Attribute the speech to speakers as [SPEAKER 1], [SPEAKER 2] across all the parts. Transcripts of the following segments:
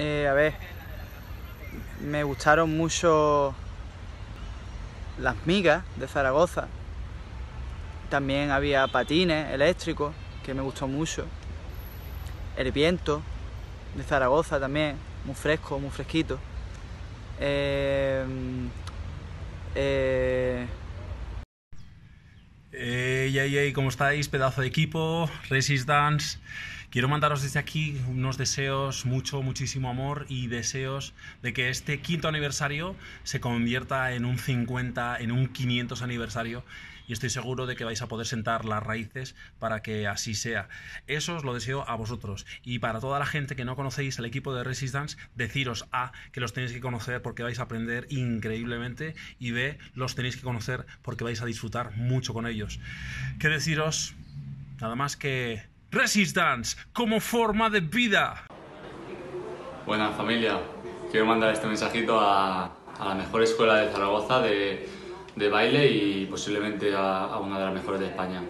[SPEAKER 1] Eh, a ver, me gustaron mucho las migas de Zaragoza. También había patines eléctricos, que me gustó mucho. El viento de Zaragoza también, muy fresco, muy fresquito. Eh, eh,
[SPEAKER 2] hey, hey, ¿cómo estáis? Pedazo de equipo, Resist Dance. Quiero mandaros desde aquí unos deseos, mucho, muchísimo amor y deseos de que este quinto aniversario se convierta en un 50, en un 500 aniversario y estoy seguro de que vais a poder sentar las raíces para que así sea. Eso os lo deseo a vosotros y para toda la gente que no conocéis el equipo de Resistance, deciros A, que los tenéis que conocer porque vais a aprender increíblemente y B, los tenéis que conocer porque vais a disfrutar mucho con ellos. ¿Qué deciros? Nada más que Resistance como forma de vida.
[SPEAKER 3] Buenas familia, quiero mandar este mensajito a, la mejor escuela de Zaragoza de, baile y posiblemente a, una de las mejores de España.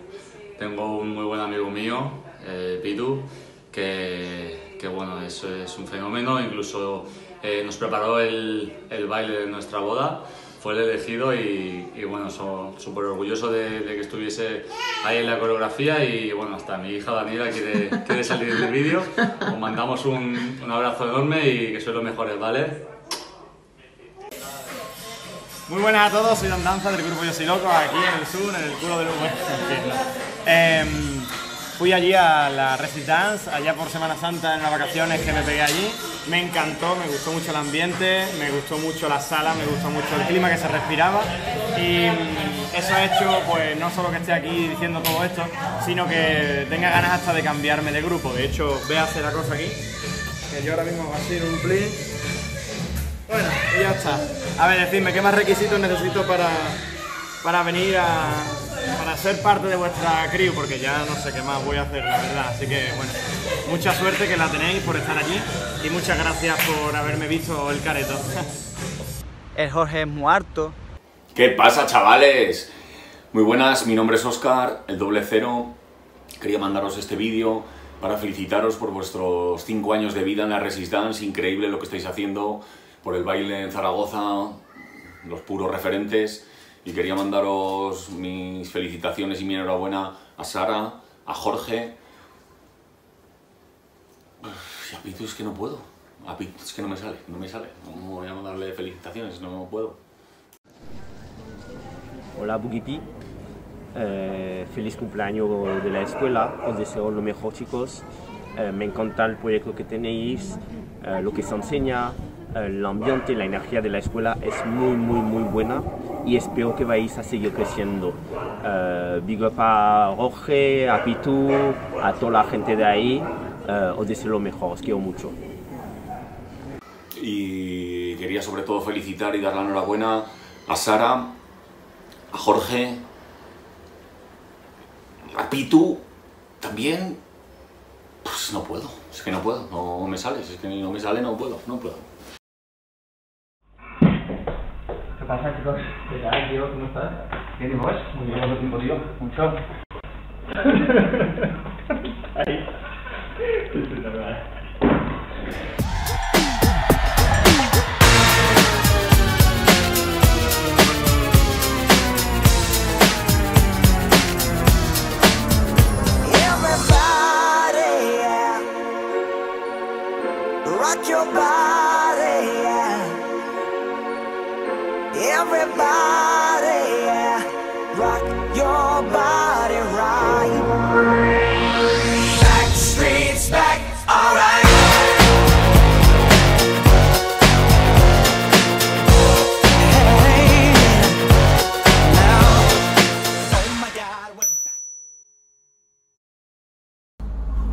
[SPEAKER 3] Tengo un muy buen amigo mío, eh, Pitu, que, bueno, es, es un fenómeno, incluso eh, nos preparó el, baile de nuestra boda, fue el elegido y, y bueno, súper orgulloso de, de, que estuviese ahí en la coreografía y bueno, hasta mi hija Daniela quiere, quiere salir en el vídeo. Os mandamos un, un abrazo enorme y que sois los mejores, ¿vale?
[SPEAKER 4] Muy buenas a todos, soy Dan Danza del grupo Yo Soy Loco, aquí en el sur, en el culo del humo. eh, fui allí a la Resistance, allá por Semana Santa en las vacaciones que me pegué allí. Me encantó, me gustó mucho el ambiente, me gustó mucho la sala, me gustó mucho el clima que se respiraba. Y eso ha hecho, pues, no solo que esté aquí diciendo todo esto, sino que tenga ganas hasta de cambiarme de grupo. De hecho, ve a hacer la cosa aquí, que yo ahora mismo voy a hacer un play. Bueno, y ya está. A ver, decidme, ¿qué más requisitos necesito para, para venir a ser parte de vuestra crew? Porque ya no sé qué más voy a hacer, la verdad. Así que, bueno, mucha suerte que la tenéis por estar allí y muchas gracias por haberme visto el careto.
[SPEAKER 1] El Jorge es muy harto.
[SPEAKER 5] ¿Qué pasa, chavales? Muy buenas, mi nombre es Oscar, el doble cero. Quería mandaros este vídeo para felicitaros por vuestros 5 años de vida en la Resistance. Increíble lo que estáis haciendo por el baile en Zaragoza, los puros referentes. Y quería mandaros mis felicitaciones y mi enhorabuena a Sara, a Jorge. Y a Pitu es que no puedo. A Pitu es que no me sale, no me sale. No voy a mandarle felicitaciones, no puedo.
[SPEAKER 6] Hola Bugipi, eh, feliz cumpleaños de la escuela, os deseo lo mejor chicos. Eh, me encanta el proyecto que tenéis, eh, lo que se enseña, el ambiente, la energía de la escuela es muy, muy, muy buena y espero que vais a seguir creciendo. Uh, big up a Roge, a Pitu, a toda la gente de ahí. Uh, os deseo lo mejor, os quiero mucho.
[SPEAKER 5] Y quería sobre todo felicitar y dar la enhorabuena a Sara, a Jorge, a Pitu también. Pues no puedo, es que no puedo, no me sale, es que no me sale, no puedo, no puedo.
[SPEAKER 7] ¿Qué pasa, chicos? ¿Qué tal, tío? ¿Cómo estás? Bien, ¿y vos? Muy bien, ¿cuánto tiempo, tío? Mucho.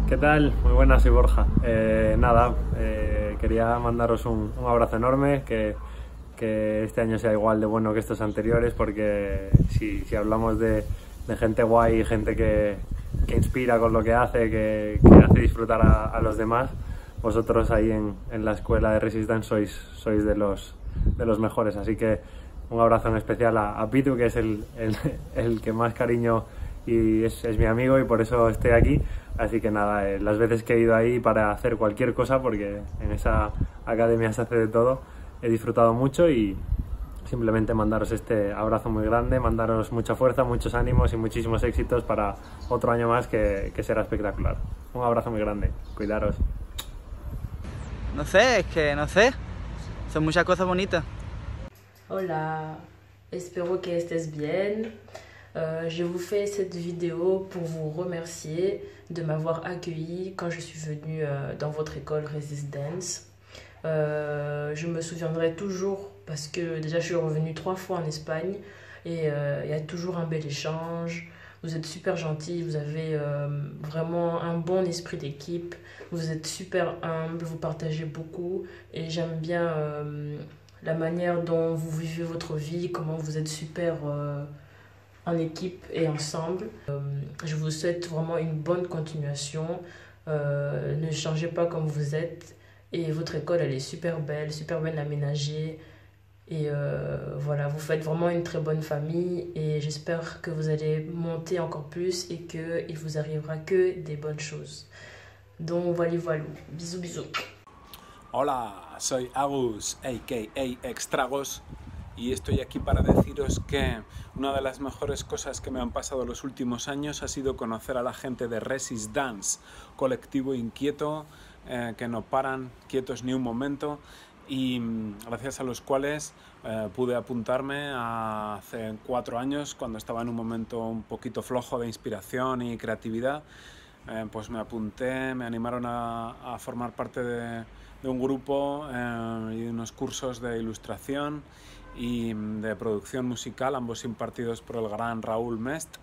[SPEAKER 4] ¿Qué tal? Muy buenas, soy Borja. Eh, nada, eh, quería mandaros un, un abrazo enorme, que, que este año sea igual de bueno que estos anteriores, porque si, si hablamos de, de gente guay, gente que, que inspira con lo que hace, que, que hace disfrutar a, a los demás, vosotros ahí en, en la escuela de Resistance sois, sois de, los, de los mejores. Así que un abrazo en especial a, a Pitu, que es el, el, el que más cariño
[SPEAKER 8] y es, es mi amigo y por eso estoy aquí. Así que nada, eh, las veces que he ido ahí para hacer cualquier cosa, porque en esa academia se hace de todo, he disfrutado mucho y simplemente mandaros este abrazo muy grande, mandaros mucha fuerza, muchos ánimos y muchísimos éxitos para otro año más que, que será espectacular. Un abrazo muy grande, cuidaros.
[SPEAKER 1] No sé, es que no sé. Son muchas cosas bonitas.
[SPEAKER 9] Hola, espero que estés bien. Euh, je vous fais cette vidéo pour vous remercier de m'avoir accueilli quand je suis venue euh, dans votre école Resist Dance. Euh, je me souviendrai toujours parce que déjà je suis revenue trois fois en Espagne et euh, il y a toujours un bel échange. Vous êtes super gentil, vous avez euh, vraiment un bon esprit d'équipe, vous êtes super humble, vous partagez beaucoup et j'aime bien euh, la manière dont vous vivez votre vie, comment vous êtes super en équipe et ensemble. Je vous souhaite vraiment une bonne continuation. Ne changez pas comme vous êtes. Et votre école, elle est super belle, super bien aménagée. Et euh, voilà, vous faites vraiment une très bonne famille. Et j'espère que vous allez monter encore plus et qu'il vous arrivera que des bonnes choses. Donc voilà, voilà. Bisous, bisous.
[SPEAKER 10] Hola, soy Agus, aka Extragos, y estoy aquí para deciros que una de las mejores cosas que me han pasado los últimos años ha sido conocer a la gente de Resist Dance, colectivo inquieto, eh, que no paran quietos ni un momento y mm, gracias a los cuales eh, pude apuntarme a- hace cuatro años cuando estaba en un momento un poquito flojo de inspiración y creatividad eh, pues me apunté, me animaron a, formar parte de, un grupo eh, y unos cursos de ilustración y mm, de producción musical, ambos impartidos por el gran Raúl Mest,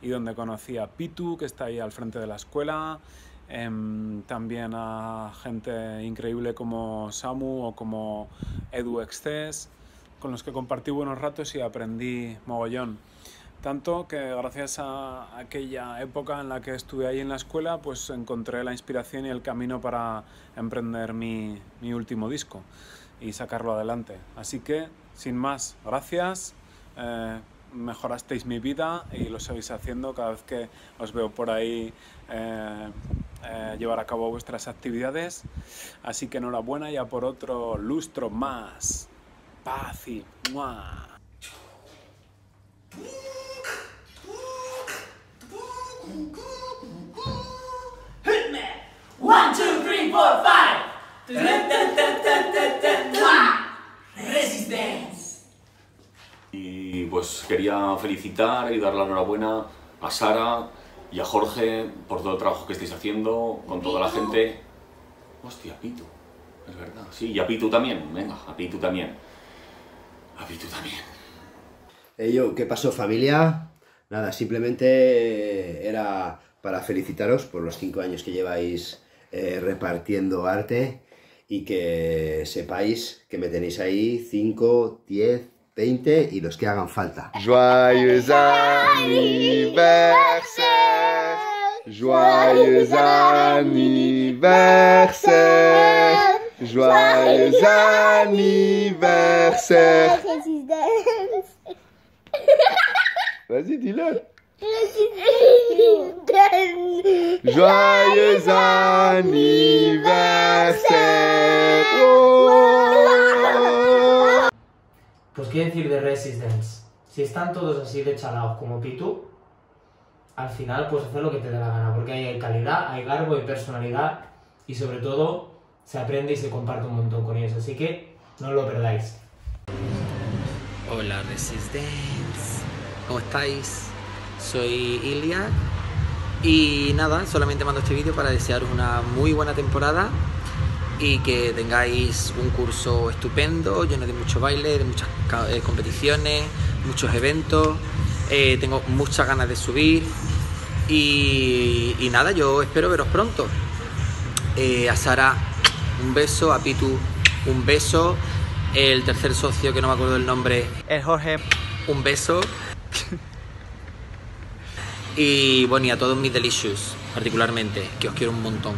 [SPEAKER 10] y donde conocí a Pitu, que está ahí al frente de la escuela, em, también a gente increíble como Samu o como Edu Excess, con los que compartí buenos ratos y aprendí mogollón. Tanto que gracias a aquella época en la que estuve ahí en la escuela, pues encontré la inspiración y el camino para emprender mi, mi último disco y sacarlo adelante. Así que, sin más, gracias. eh, mejorasteis mi vida y lo seguís haciendo cada vez que os veo por ahí eh, eh, llevar a cabo vuestras actividades. Así que enhorabuena ya por otro lustro más. Paz y ¡mua!
[SPEAKER 11] One, two, three, four, five. Resistance.
[SPEAKER 5] Y pues quería felicitar y dar la enhorabuena a Sara y a Jorge por todo el trabajo que estáis haciendo con toda la gente. Hostia, Pitu, es verdad. Sí, y a Pitu también, venga, a Pitu también. A Pitu también.
[SPEAKER 12] Hey, yo, ¿qué pasó familia? Nada, simplemente era para felicitaros por los cinco años que lleváis eh, repartiendo arte y que sepáis que me tenéis ahí 5, 10, 20 y los que hagan falta.
[SPEAKER 13] Joyeux anniversaire Joyeux anniversaire. Joyeux anniversaire. Vas-y, dis-le. Joyeux anniversaire. Oh.
[SPEAKER 6] Pues qué decir de Resistance. Si están todos así de chalados como Pitu, al final pues hacer lo que te dé la gana, porque hay calidad, hay garbo, hay personalidad y sobre todo se aprende y se comparte un montón con ellos. Así que no lo perdáis.
[SPEAKER 14] Hola Resistance, ¿cómo estáis? Soy Ilia y nada, solamente mando este vídeo para desearos una muy buena temporada y que tengáis un curso estupendo, lleno de mucho baile, de muchas eh, competiciones, muchos eventos. Eh, tengo muchas ganas de subir y, y nada, yo espero veros pronto. Eh, a Sara, un beso, a Pitu, un beso. El tercer socio, que no me acuerdo el nombre,
[SPEAKER 1] el Jorge,
[SPEAKER 14] un beso. y bueno, y a todos mis delicious, particularmente, que os quiero un montón.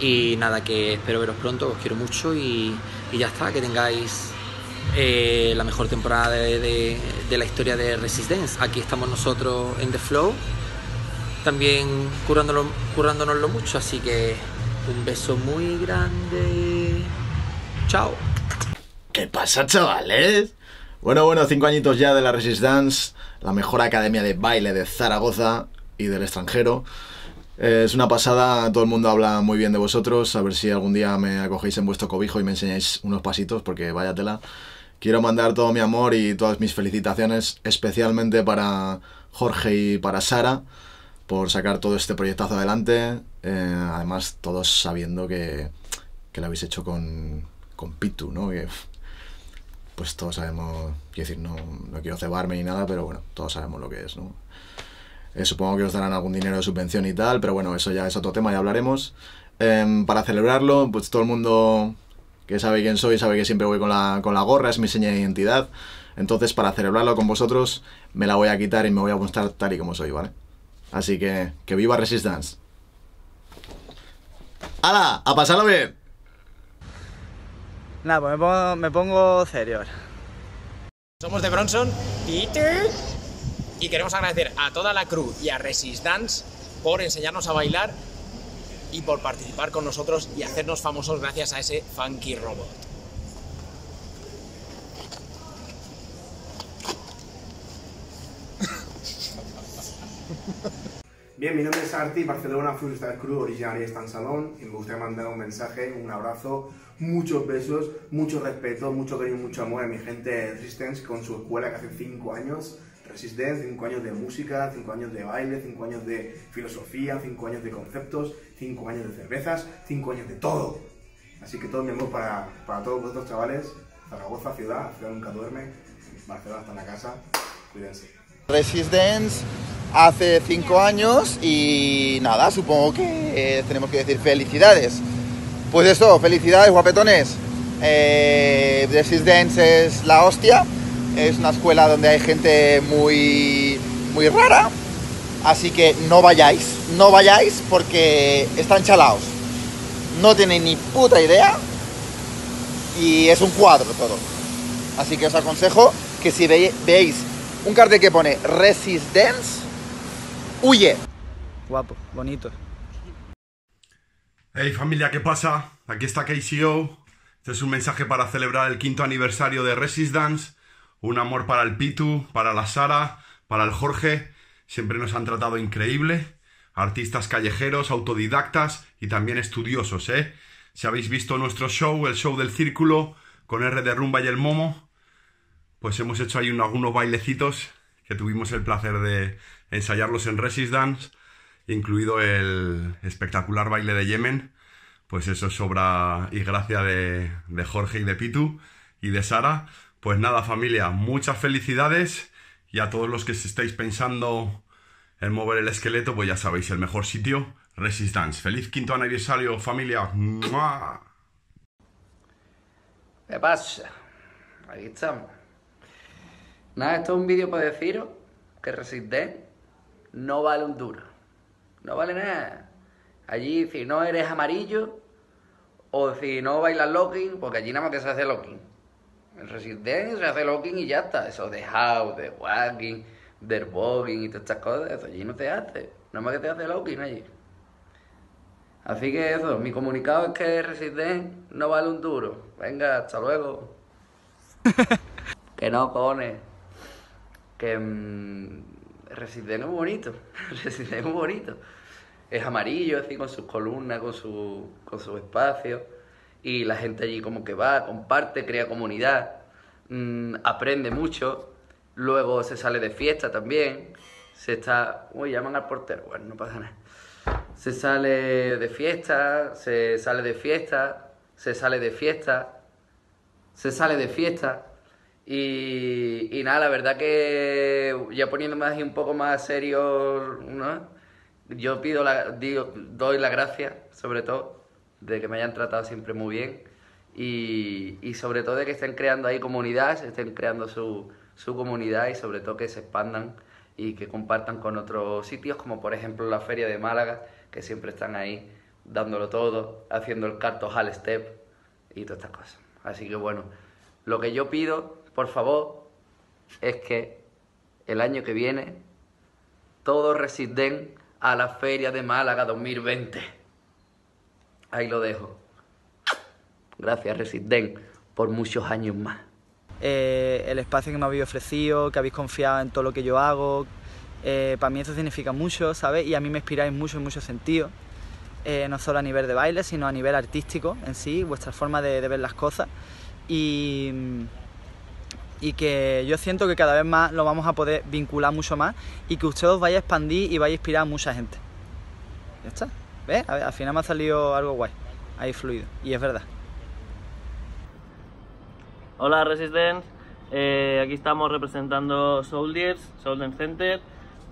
[SPEAKER 14] Y nada, que espero veros pronto, os quiero mucho y, y ya está, que tengáis eh, la mejor temporada de, la historia de Resistance. Aquí estamos nosotros en The Flow
[SPEAKER 11] también currándonoslo mucho, así que un beso muy grande. Chao.
[SPEAKER 15] ¿Qué pasa, chavales? Bueno, bueno, cinco añitos ya de la Resistance, la mejor academia de baile de Zaragoza y del extranjero. Eh, es una pasada, todo el mundo habla muy bien de vosotros, a ver si algún día me acogéis en vuestro cobijo y me enseñáis unos pasitos, porque vaya tela. Quiero mandar todo mi amor y todas mis felicitaciones, especialmente para Jorge y para Sara, por sacar todo este proyectazo adelante. Eh, además, todos sabiendo que, que lo habéis hecho con, con Pitu, ¿no? Que, pues todos sabemos, quiero decir, no, no quiero cebarme ni nada, pero bueno, todos sabemos lo que es, ¿no? Eh, supongo que os darán algún dinero de subvención y tal, pero bueno, eso ya es otro tema, ya hablaremos. Em, para celebrarlo, pues todo el mundo que sabe quién soy, sabe que siempre voy con la, con la gorra, es mi seña de identidad. Entonces, para celebrarlo con vosotros, me la voy a quitar y me voy a mostrar tal y como soy, ¿vale? Así que, que viva Resistance. ¡Hala! ¡A pasarlo bien!
[SPEAKER 1] Nada, pues me pongo, me pongo serio ahora.
[SPEAKER 4] Somos de Bronson, Peter, y queremos agradecer a toda la crew y a Resist Dance por enseñarnos a bailar y por participar con nosotros y hacernos famosos gracias a ese funky robot.
[SPEAKER 16] Bien, mi nombre es Arti, Barcelona Freestyle Crew, originaria de Stan Salón, y me gustaría mandar un mensaje, un abrazo, muchos besos, mucho respeto, mucho cariño, mucho amor a mi gente de Resistance con su escuela que hace 5 años, Resistance, 5 años de música, 5 años de baile, 5 años de filosofía, 5 años de conceptos, 5 años de cervezas, 5 años de todo. Así que todo mi amor para, para todos vosotros chavales, Zaragoza, ciudad, ciudad nunca duerme, Barcelona está en la casa, cuídense.
[SPEAKER 17] Resistance hace cinco años y nada, supongo que eh, tenemos que decir felicidades. Pues eso, felicidades guapetones. Eh, Resistance es la hostia, es una escuela donde hay gente muy, muy rara, así que no vayáis, no vayáis porque están chalaos. No tienen ni puta idea y es un cuadro todo. Así que os aconsejo que si ve- veis un cartel que pone Resistance, huye.
[SPEAKER 1] Guapo, bonito.
[SPEAKER 18] Hey familia, ¿qué pasa? Aquí está KCO. Este es un mensaje para celebrar el quinto aniversario de Resist Dance. Un amor para el Pitu, para la Sara, para el Jorge. Siempre nos han tratado increíble. Artistas callejeros, autodidactas y también estudiosos, ¿eh? Si habéis visto nuestro show, el show del círculo, con R de Rumba y el Momo, pues hemos hecho ahí un- algunos bailecitos que tuvimos el placer de ensayarlos en Resist Dance, incluido el espectacular baile de Yemen. Pues eso es obra y gracia de, de Jorge y de Pitu y de Sara. Pues nada, familia, muchas felicidades y a todos los que se estáis pensando en mover el esqueleto, pues ya sabéis, el mejor sitio, Resist Dance. Feliz quinto aniversario, familia. ¡Mua!
[SPEAKER 11] ¿Qué pasa? Aquí estamos. Nada, esto es un vídeo para deciros que Resistén no vale un duro. No vale nada. Allí, si no eres amarillo o si no bailas locking, porque allí nada más que se hace locking. El se hace locking y ya está. Eso de house, de walking, del voguing y todas estas cosas, eso allí no se hace. Nada más que te hace locking allí. Así que eso, mi comunicado es que Resistén no vale un duro. Venga, hasta luego. que no, cojones. Que mm, Resistén es bonito. Resistén es bonito. Es amarillo, así con sus columnas, con su, con su espacio. Y la gente allí como que va, comparte, crea comunidad, mm, aprende mucho. Luego se sale de fiesta también. Se está... Uy, llaman al portero. Bueno, no pasa nada se sale de fiesta, se sale de fiesta, se sale de fiesta, se sale de fiesta. Y, y nada, la verdad que ya poniéndome así un poco más serio, ¿no? yo pido la, digo, doy la gracia, sobre todo, de que me hayan tratado siempre muy bien y, y sobre todo de que estén creando ahí comunidad, se estén creando su, su comunidad y sobre todo que se expandan y que compartan con otros sitios, como por ejemplo la Feria de Málaga, que siempre están ahí dándolo todo, haciendo el carto Hall Step y todas estas cosas. Así que bueno, lo que yo pido, por favor, es que el año que viene todos residen a la Feria de Málaga 2020. Ahí lo dejo. Gracias, Residen, por muchos años más.
[SPEAKER 1] Eh, el espacio que me habéis ofrecido, que habéis confiado en todo lo que yo hago, eh, para mí eso significa mucho, ¿sabes? Y a mí me inspiráis mucho en muchos sentidos. Eh, no solo a nivel de baile, sino a nivel artístico en sí, vuestra forma de, ver las cosas. Y, y que yo siento que cada vez más lo vamos a poder vincular mucho más y que usted os vaya a expandir y vaya a inspirar a mucha gente. Ya está. ¿Ves? A- Al final me ha salido algo guay. Ahí fluido. Y es verdad.
[SPEAKER 19] Hola Resistance, Eh, aquí estamos representando Soldiers, Soldier Center.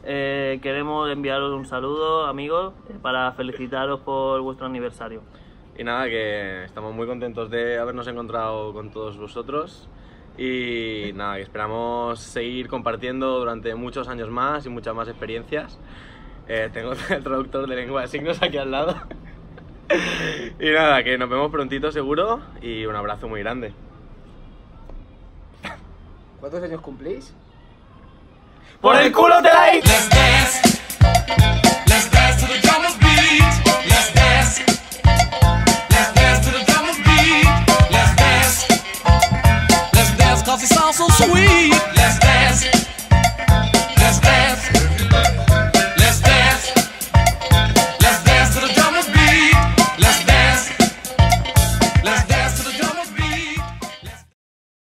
[SPEAKER 19] Eh, queremos enviaros un saludo, amigos, eh, para felicitaros por vuestro aniversario.
[SPEAKER 20] Y nada, que estamos muy contentos de habernos encontrado con todos vosotros y nada, que esperamos seguir compartiendo durante muchos años más y muchas más experiencias. Eh, tengo el traductor de lengua de signos aquí al lado. y nada, que nos vemos prontito seguro y un abrazo muy grande.
[SPEAKER 21] ¿Cuántos años cumplís?
[SPEAKER 20] ¡Por el culo te la Let's
[SPEAKER 22] dance. Let's dance to the drummer's beat. Let's dance. Let's dance to the drummer's beat. Let's dance. Let's dance cause it sounds so sweet.